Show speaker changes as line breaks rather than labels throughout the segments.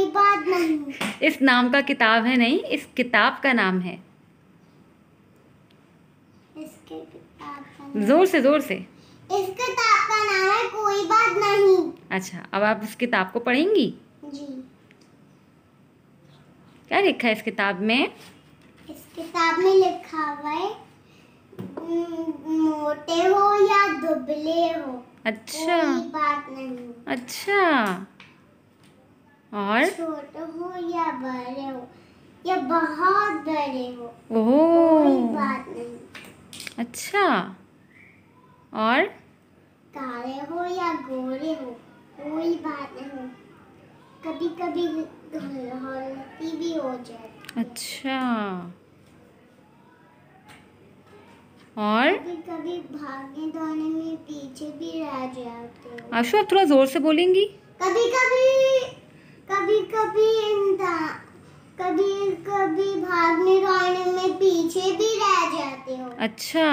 कोई बात नहीं।
इस नाम का किताब है नहीं इस किताब का नाम है।
इसके किताब
ज़ोर से ज़ोर से।
इस किताब का नाम है कोई बात नहीं।
अच्छा अब आप इस किताब को पढ़ेंगी?
जी।
क्या लिखा है इस किताब में?
इस किताब में लिखा हुआ है मोटे हो या दुबले हो
अच्छा।
कोई बात नहीं।
अच्छा। और?
छोटे हो या बड़े हो? या बहुत बड़े हो। कोई बात नहीं।
अच्छा। और?
काले हो या गोरे हो? कोई बात नहीं। कभी कभी गलती भी हो जाए
अच्छा। और?
कभी कभी भागने दौड़ने में पीछे भी रह जाते हो।
आशु आप थोड़ा ज़ोर से बोलेंगी।
कभी कभी कभी कभी इंसान कभी कभी भागने दौड़ने में पीछे भी रह जाते हो।
अच्छा।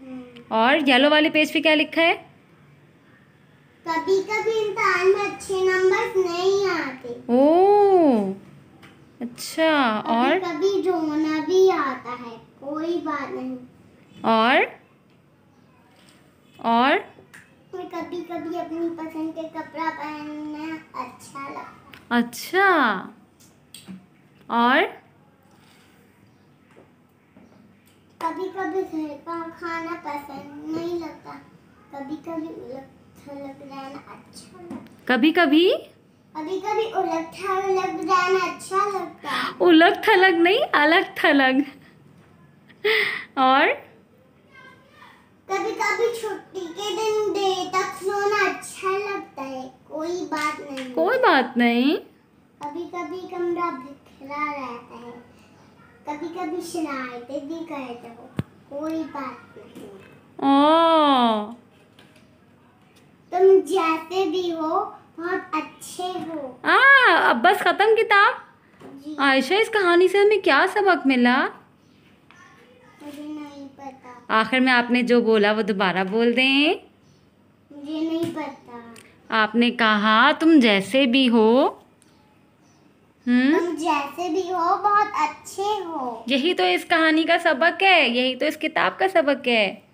हम्म।
और येलो वाले पेज पे क्या लिखा है?
कभी कभी इंसान में अच्छे नंबर नहीं आते।
ओ अच्छा
कभी
और?
कभी रोना भी आता है कोई बात नहीं।
और? और?
कभी कभी अपनी पसंद के कपड़ा पहनना अच्छा।
और?
कभी कभी घर का खाना पसंद नहीं लगता। कभी कभी उलट थलग रहना अच्छा लगता।
कभी कभी
कभी कभी उलट थलग रहना अच्छा लगता।
उलग थलग नहीं अलग थलग और?
कभी कभी छुट्टी के दिन देर तक सोना अच्छा लगता है कोई बात नहीं
कोई बात नहीं।
कभी कभी कमरा बिखरा रहता है। कभी कभी शरारतें भी करते हो कोई बात नहीं।
ओ।
तुम जैसे भी हो बहुत अच्छे हो।
आ अब बस खत्म किताब। आयशा इस कहानी से हमें क्या सबक मिला?
मुझे नहीं पता।
आखिर में आपने जो बोला वो दोबारा बोल दें।
मुझे नहीं पता।
आपने कहा तुम जैसे भी हो। हम्म?
तुम जैसे भी हो बहुत अच्छे हो।
यही तो इस कहानी का सबक है यही तो इस किताब का सबक है।